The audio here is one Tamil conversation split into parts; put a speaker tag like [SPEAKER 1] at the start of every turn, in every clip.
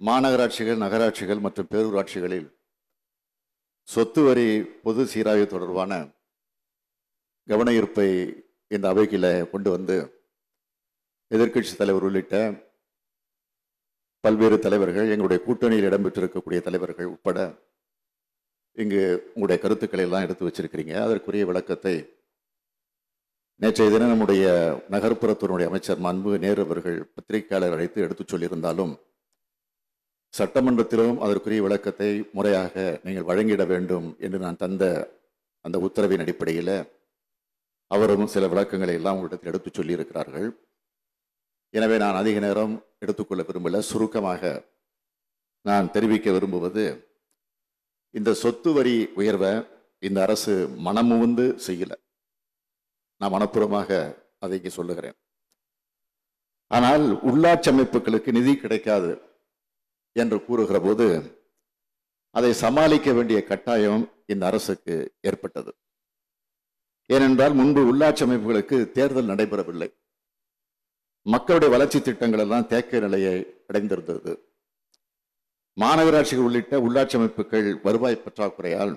[SPEAKER 1] மாநகராட்சிகள் நகராட்சிகள் மற்றும் பேரூராட்சிகளில் சொத்து வரி பொது சீராய்வு தொடர்பான கவன ஈர்ப்பை இந்த அவைக்கில் கொண்டு வந்து எதிர்க்கட்சி தலைவர் உள்ளிட்ட பல்வேறு தலைவர்கள் எங்களுடைய கூட்டணியில் இடம்பெற்றிருக்கக்கூடிய தலைவர்கள் உட்பட இங்கு உங்களுடைய கருத்துக்களை எல்லாம் எடுத்து வச்சிருக்கிறீங்க. அதற்குரிய விளக்கத்தை நேற்றைய தினம் நம்முடைய நகர்ப்புறத்துறையுடைய அமைச்சர் மன்பு நேரு அவர்கள் பத்திரிகையாளர் அழைத்து எடுத்துச் சொல்லியிருந்தாலும் சட்டமன்றத்திலும் அதற்குரிய விளக்கத்தை முறையாக நீங்கள் வழங்கிட வேண்டும் என்று நான் தந்த அந்த உத்தரவின் அடிப்படையில் அவரும் சில விளக்கங்களை எல்லாம் உங்களிடத்தில் எடுத்துச் சொல்லியிருக்கிறார்கள். எனவே நான் அதிக நேரம் எடுத்துக்கொள்ள விரும்பல. சுருக்கமாக நான் தெரிவிக்க விரும்புவது இந்த சொத்து வரி உயர்வை இந்த அரசு மனமுவந்து செய்யலை. நான் மனப்பூர்வமாக அதை இங்கே சொல்லுகிறேன். ஆனால் உள்ளாட்சி அமைப்புகளுக்கு நிதி கிடைக்காது. என்று கூறுகிற போது அதை சமாளிக்க வேண்டிய கட்டாயம் இந்த அரசுக்கு ஏற்பட்டது. ஏனென்றால் முன்பு உள்ளாட்சி அமைப்புகளுக்கு தேர்தல் நடைபெறவில்லை. மக்களுடைய வளர்ச்சி திட்டங்கள் எல்லாம் தேக்க நிலையை அடைந்திருந்தது. மாநகராட்சிகள் உள்ளிட்ட உள்ளாட்சி அமைப்புகள் வருவாய் பற்றாக்குறையால்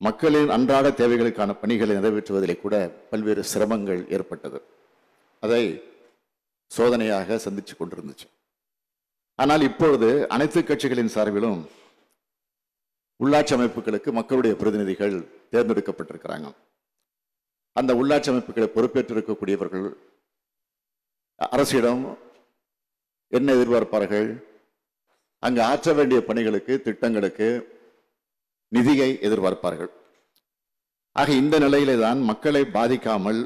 [SPEAKER 1] மக்களின் அன்றாட தேவைகளுக்கான பணிகளை நிறைவேற்றுவதிலே கூட பல்வேறு சிரமங்கள் ஏற்பட்டது. அதை சோதனையாக சந்தித்து கொண்டிருந்துச்சு. ஆனால் இப்பொழுது அனைத்து கட்சிகளின் சார்பிலும் உள்ளாட்சி அமைப்புகளுக்கு மக்களுடைய பிரதிநிதிகள் தேர்ந்தெடுக்கப்பட்டிருக்கிறாங்க. அந்த உள்ளாட்சி அமைப்புகளை பொறுப்பேற்றிருக்கக்கூடியவர்கள் அரசிடம் என்ன எதிர்பார்ப்பார்கள்? அங்கு ஆற்ற வேண்டிய பணிகளுக்கு திட்டங்களுக்கு நிதியை எதிர்பார்ப்பார்கள். ஆக இந்த நிலையிலே தான் மக்களை பாதிக்காமல்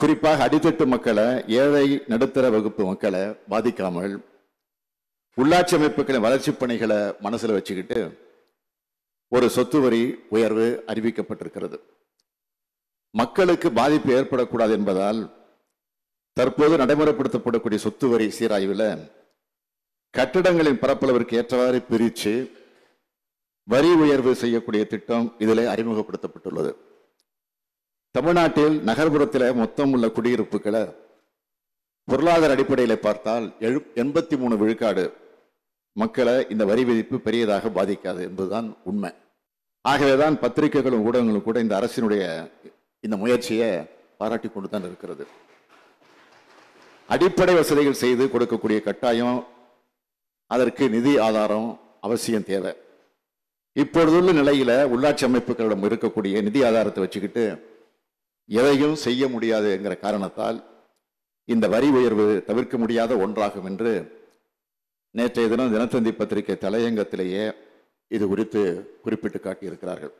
[SPEAKER 1] குறிப்பாக அடித்தட்டு மக்களை ஏழை நடுத்தர வகுப்பு மக்களை பாதிக்காமல் உள்ளாட்சி அமைப்புகளின் வளர்ச்சி பணிகளை மனசுல வச்சுக்கிட்டு ஒரு சொத்து வரி உயர்வு அறிவிக்கப்பட்டிருக்கிறது. மக்களுக்கு பாதிப்பு ஏற்படக்கூடாது என்பதால் தற்போது நடைமுறைப்படுத்தப்படக்கூடிய சொத்து வரி சீராய்வில் கட்டிடங்களின் பரப்பளவிற்கு ஏற்றவாறு பிரித்து வரி உயர்வு செய்யக்கூடிய திட்டம் இதில் அறிமுகப்படுத்தப்பட்டுள்ளது. தமிழ்நாட்டில் நகர்ப்புறத்தில் மொத்தம் உள்ள குடியிருப்புகளை பொருளாதார அடிப்படையில் பார்த்தால் எழு எண்பத்தி மூணு விழுக்காடு மக்களை இந்த வரி விதிப்பு பெரியதாக பாதிக்காது என்பதுதான் உண்மை. ஆகவேதான் பத்திரிகைகளும் ஊடகங்களும் கூட இந்த அரசினுடைய இந்த முயற்சியை பாராட்டி கொண்டு தான் இருக்கிறது. அடிப்படை வசதிகள் செய்து கொடுக்கக்கூடிய கட்டாயம் அதற்கு நிதி ஆதாரம் அவசியம் தேவை. இப்பொழுதுள்ள நிலையில உள்ளாட்சி அமைப்புகளிடம் இருக்கக்கூடிய நிதி ஆதாரத்தை வச்சுக்கிட்டு எதையும் செய்ய முடியாது என்கிற காரணத்தால் இந்த வரி உயர்வு தவிர்க்க முடியாத ஒன்றாகும் என்று நேற்றைய தினம் தினத்தந்தி பத்திரிகை தலையங்கத்திலேயே இது குறித்து குறிப்பிட்டு காட்டியிருக்கிறார்கள்.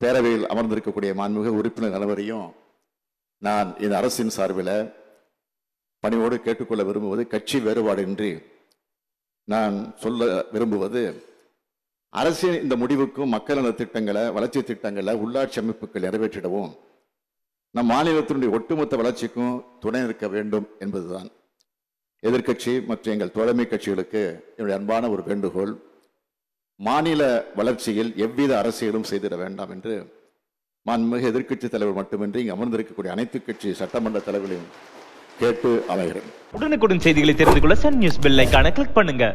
[SPEAKER 1] பேரவையில் அமர்ந்திருக்கக்கூடிய மாண்புமிகு உறுப்பினர் அனைவரையும் நான் இந்த அரசின் சார்பில் பணியோடு கேட்டுக்கொள்ள விரும்புவது கட்சி வேறுபாடின்றி நான் சொல்ல விரும்புவது அரசின் இந்த முடிவுக்கும் மக்கள் நல திட்டங்களை வளர்ச்சி திட்டங்களை உள்ளாட்சி அமைப்புகள் நிறைவேற்றிடவும் நம் மாநிலத்தினுடைய ஒட்டுமொத்த வளர்ச்சிக்கும் துணை நிற்க வேண்டும் என்பதுதான். எதிர்க்கட்சி மற்றும் எங்கள் தோழமை கட்சிகளுக்கு என்னுடைய அன்பான ஒரு வேண்டுகோள். மாநில வளர்ச்சியில் எவ்வித அரசியலும் செய்திட வேண்டாம் என்று மாண்புமிகு எதிர்க்கட்சி தலைவர் மட்டுமின்றி இங்கு அமர்ந்திருக்கக்கூடிய அனைத்து கட்சி சட்டமன்ற தலைவர்களையும் கேட்டு அமைகிறேன்.
[SPEAKER 2] உடனுக்குடன் செய்திகளை தெரிந்து கொள்ள சன் நியூஸ் பெல் ஐக்கான கிளிக் பண்ணுங்க.